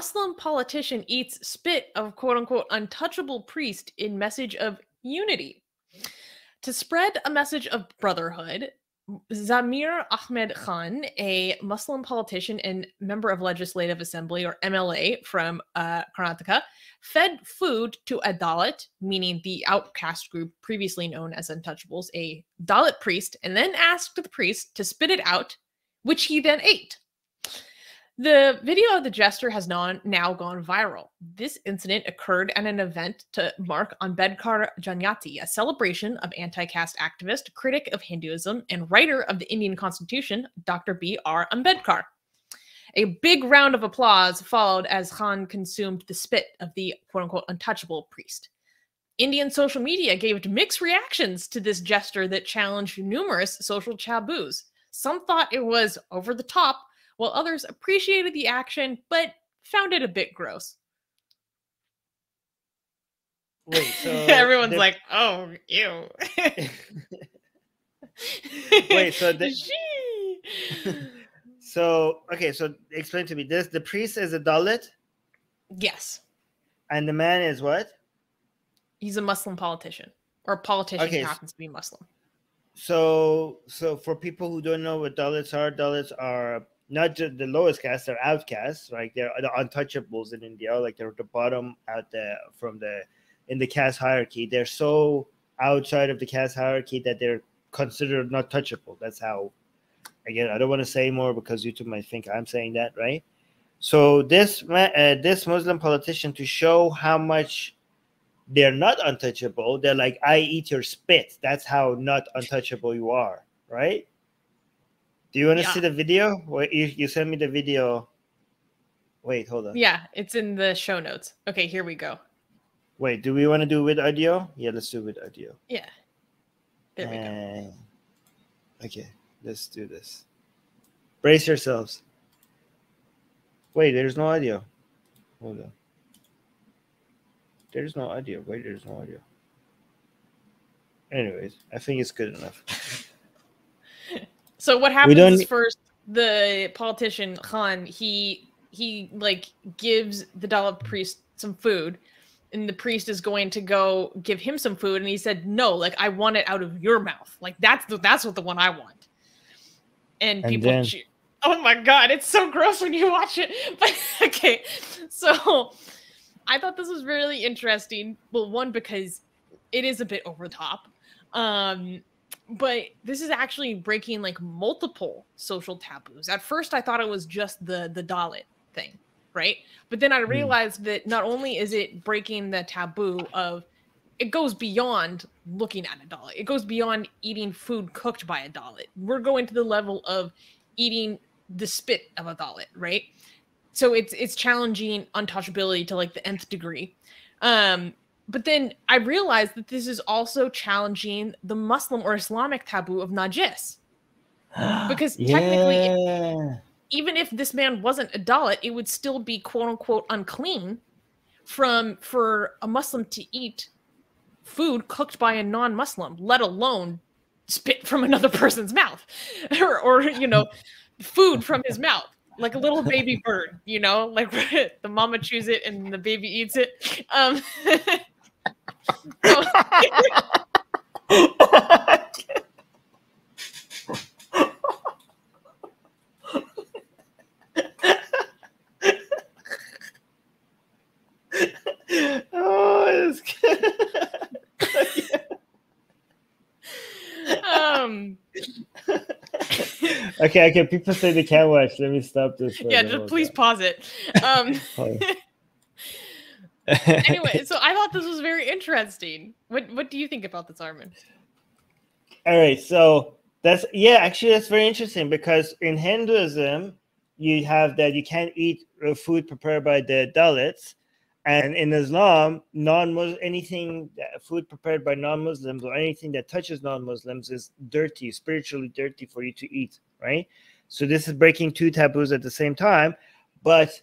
Muslim politician eats spit of quote unquote untouchable priest in message of unity. To spread a message of brotherhood, Zamir Ahmed Khan, a Muslim politician and member of Legislative Assembly or MLA from uh, Karnataka, fed food to a Dalit, meaning the outcast group previously known as Untouchables, a Dalit priest, and then asked the priest to spit it out, which he then ate. The video of the jester has non, now gone viral. This incident occurred at an event to mark Ambedkar Jayanti, a celebration of anti caste activist, critic of Hinduism, and writer of the Indian Constitution, Dr. B.R. Ambedkar. A big round of applause followed as Khan consumed the spit of the quote unquote untouchable priest. Indian social media gave mixed reactions to this gesture that challenged numerous social taboos. Some thought it was over the top while others appreciated the action but found it a bit gross. Wait, so everyone's like, "Oh, ew." Wait, so the- so okay, so explain to me this: the priest is a Dalit, yes, and the man is what? he's a Muslim politician, or a politician Okay, happens to be Muslim. So, so for people who don't know what Dalits are, Dalits are not just the lowest caste; they're outcasts. Like they're the untouchables in India. Like they're at the bottom out there from the in the caste hierarchy. They're so outside of the caste hierarchy that they're considered not touchable. That's how. Again, I don't want to say more because YouTube might think I'm saying that, right? So this uh, this Muslim politician to show how much they're not untouchable. They're like, I eat your spit. That's how not untouchable you are, right? Do you want to Yeah. see the video? Wait, you, you sent me the video. Wait, hold on. Yeah, it's in the show notes. Okay, here we go. Wait, do we want to do with audio? Yeah, let's do with audio. Yeah, there we go. Okay, let's do this. Brace yourselves. Wait, there's no audio. Hold on. There's no audio. Wait, there's no audio. Anyways, I think it's good enough. So what happens is first the politician Khan he he like gives the Dalit priest some food, and the priest is going to go give him some food, and he said no, like I want it out of your mouth, like that's the that's what the one I want. And, And people, then- cheer. oh my god, it's so gross when you watch it. But okay, so I thought this was really interesting. Well, one because it is a bit over the top. Um, but this is actually breaking like multiple social taboos. At first, I thought it was just the the Dalit thing, right? But then I realized that not only is it breaking the taboo of it goes beyond looking at a Dalit. It goes beyond eating food cooked by a Dalit. We're going to the level of eating the spit of a Dalit, right? So it's it's challenging untouchability to like the nth degree. Um, but then I realized that this is also challenging the Muslim or Islamic taboo of najis. Because technically it-. Even if this man wasn't a Dalit, it would still be quote unquote unclean from for a Muslim to eat food cooked by a non-Muslim, let alone spit from another person's mouth, or, or you know, food from his mouth, like a little baby bird. You know, like the mama chews it and the baby eats it. Um, oh, um, okay, okay. People say they can't watch. Let me stop this. yeah, just please pause it. Um, anyway, so I thought this was very interesting. What What do you think about this, Armin? All right, so that's yeah, actually that's very interesting because in Hinduism you have that you can't eat uh, food prepared by the Dalits, and in Islam, non-Muslim anything food prepared by non-Muslims or anything that touches non-Muslims is dirty, spiritually dirty for you to eat, right? So this is breaking two taboos at the same time, but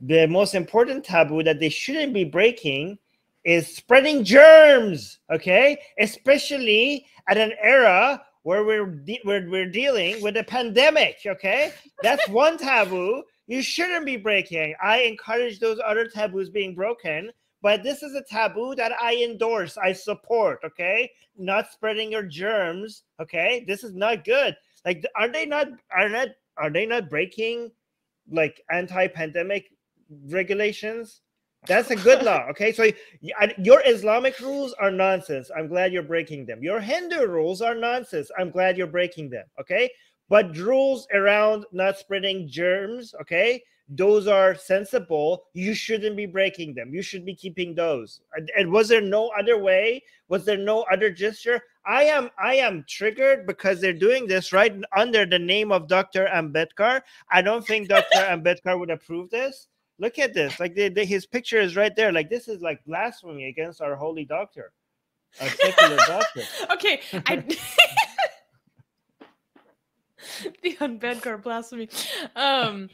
the most important taboo that they shouldn't be breaking is spreading germs, okay? Especially at an era where we're de- where we're dealing with a pandemic, okay? That's one taboo. you shouldn't be breaking. I encourage those other taboos being broken, but this is a taboo that I endorse, I support, okay? Not spreading your germs, okay? This is not good. Like are they not are not are they not breaking like anti-pandemic regulations? That's a good law. Okay. So your Islamic rules are nonsense. I'm glad you're breaking them. Your Hindu rules are nonsense. I'm glad you're breaking them. Okay. But rules around not spreading germs, okay, those are sensible. You shouldn't be breaking them. You should be keeping those. And was there no other way? Was there no other gesture? I am I am triggered because they're doing this right under the name of Dr. Ambedkar. I don't think Dr. Ambedkar would approve this. Look at this. Like they, they, his picture is right there. Like this is like blasphemy against our holy doctor, our secular doctor. Okay, I the Ambedkar blasphemy. Um,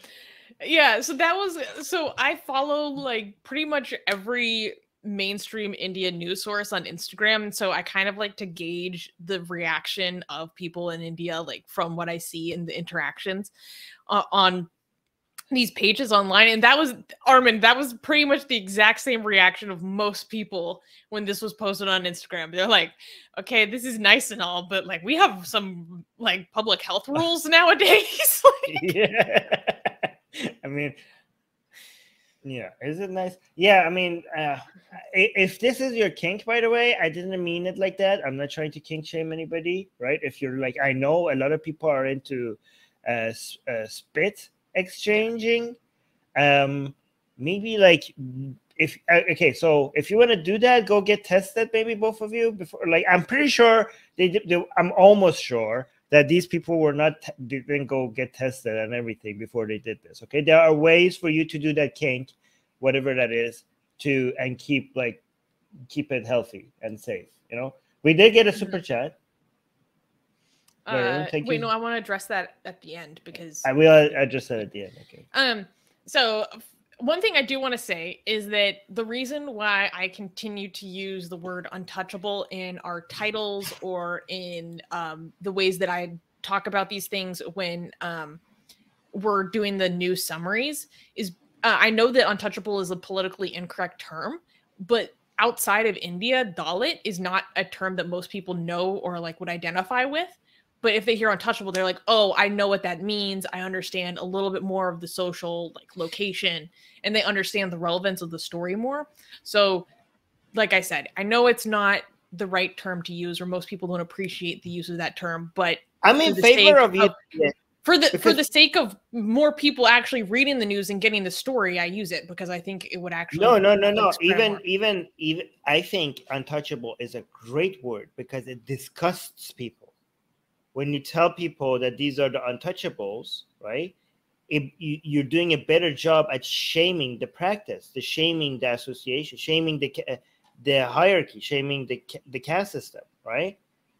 yeah. So that was so I follow like pretty much every mainstream Indian news source on Instagram. So I kind of like to gauge the reaction of people in India, like from what I see in the interactions uh, on these pages online. And that was Armin, that was pretty much the exact same reaction of most people when this was posted on Instagram. They're like, okay, this is nice and all, but like we have some like public health rules nowadays. like, yeah. I mean, yeah, is it nice? Yeah, I mean, uh, if this is your kink, by the way, I didn't mean it like that. I'm not trying to kink shame anybody, right? If you're like, I know a lot of people are into uh, uh spit exchanging. Um, maybe like if uh, okay, so if you want to do that, go get tested. Maybe both of you before. Like, I'm pretty sure they, they I'm almost sure that these people were not didn't go get tested and everything before they did this. Okay, there are ways for you to do that kink, whatever that is, to and keep like keep it healthy and safe. You know, we did get a super mm-hmm. chat. Uh, wait, you. no, I want to address that at the end because I will. I just said at the end. Okay. Um. So one thing I do want to say is that the reason why I continue to use the word untouchable in our titles or in um, the ways that I talk about these things when um, we're doing the new summaries is uh, I know that untouchable is a politically incorrect term, but outside of India, Dalit is not a term that most people know or like would identify with but if they hear untouchable they're like oh i know what that means. I understand a little bit more of the social like location and they understand the relevance of the story more. So like i said i know it's not the right term to use or most people don't appreciate the use of that term but i'm in favor of you for the because, for the sake of more people actually reading the news and getting the story i use it because i think it would actually no no no no. even more. even even i think untouchable is a great word because it disgusts people when you tell people that these are the untouchables, right? It, you, are doing a better job at shaming the practice, the shaming the association, shaming the the hierarchy, shaming the the caste system, right?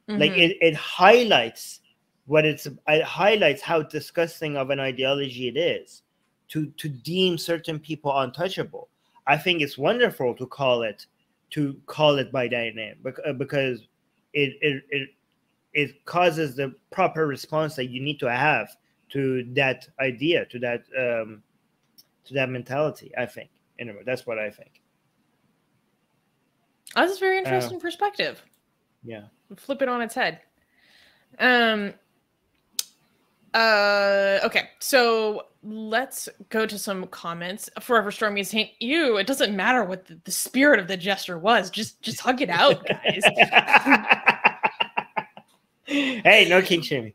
Mm-hmm. Like it, it highlights what it's it highlights how disgusting of an ideology it is to to deem certain people untouchable. I think it's wonderful to call it to call it by that name because it it, it it causes the proper response that you need to have to that idea to that um to that mentality i think anyway that's what i think. That's a very interesting uh, perspective. yeah. Flip it on its head. Um uh okay so let's go to some comments. Forever stormy is saying you it doesn't matter what the, the spirit of the gesture was. Just just hug it out guys hey, no kink shaming.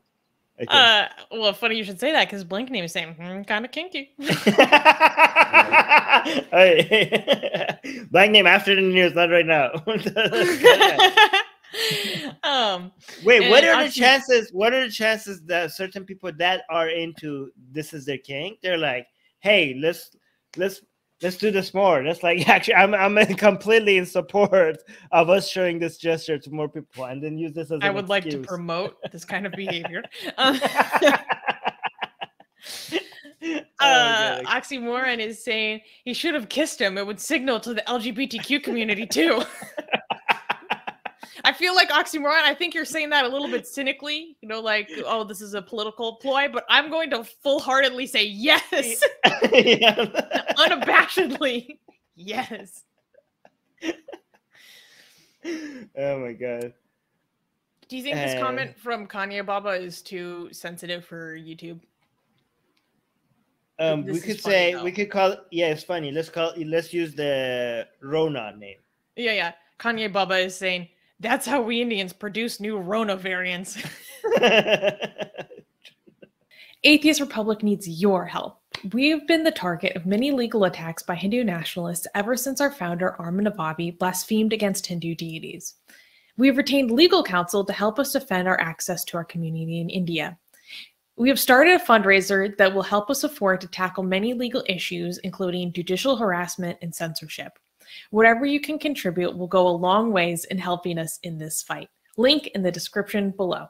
Okay. Uh, well, funny you should say that because Blink name is saying hmm, kind of kinky. Blank name after the news, not right now. um, wait, what are the chances? What are the chances that certain people that are into this is their kink? They're like, hey, let's let's let's do this more. That's like actually, I'm I'm completely in support of us showing this gesture to more people, and then use this as. I would excuse. like to promote this kind of behavior. Um, oh, uh, Oxymoron is saying he should have kissed him. It would signal to the LGBTQ community too. I feel like oxymoron. I think you're saying that a little bit cynically, you know, like, oh, this is a political ploy, but I'm going to full heartedly say yes. Unabashedly. Yes. Oh my god. Do you think this comment from Kanye Baba is too sensitive for YouTube? Um, we could say we could call it. Yeah, it's funny. Let's call. Let's use the Rona name. Yeah, yeah. Kanye Baba is saying that's how we Indians produce new Rona variants. Atheist Republic needs your help. We have been the target of many legal attacks by Hindu nationalists ever since our founder, Armin Navabi, blasphemed against Hindu deities. We have retained legal counsel to help us defend our access to our community in India. We have started a fundraiser that will help us afford to tackle many legal issues, including judicial harassment and censorship. Whatever you can contribute will go a long ways in helping us in this fight. Link in the description below.